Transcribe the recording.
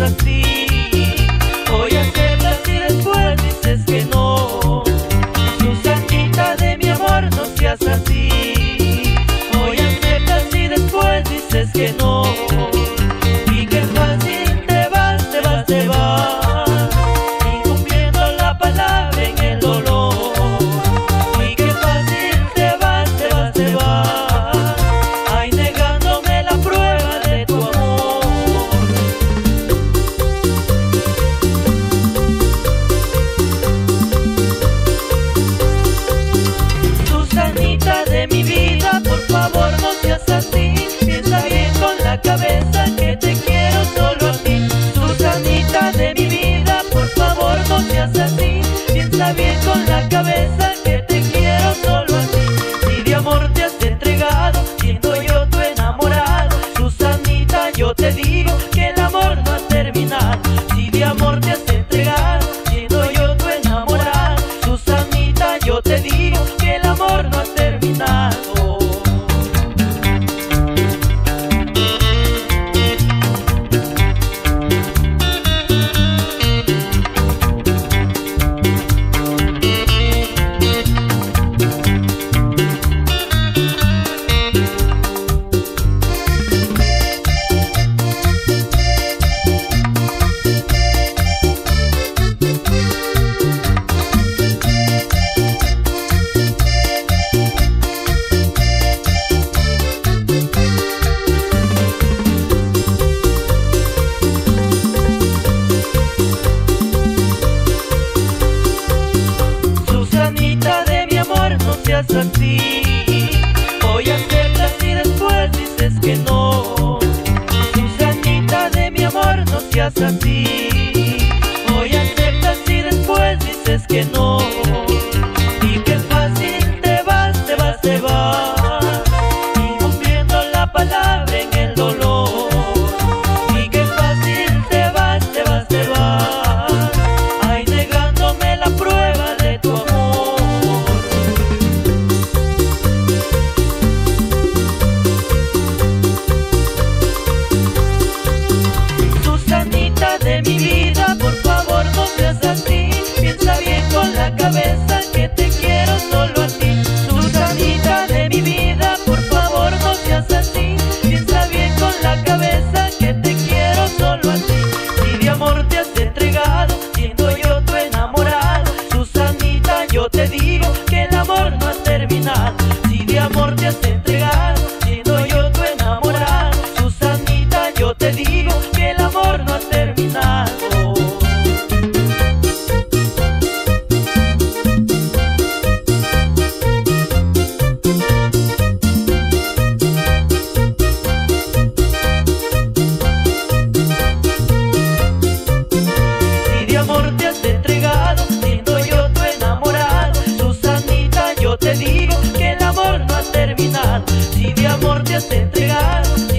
así. Así. Hoy aceptas y después dices que no. Mi vida, por favor no seas así. Piensa bien con la cabeza que te quiero solo a ti. Susanita de mi vida, por favor no seas así. Piensa bien con la cabeza que te quiero solo a ti. Si de amor te has entregado, siendo yo tu enamorado. Susanita, yo te digo que el amor no ha terminado. Si de amor te has entregado, Si de amor te has entregado,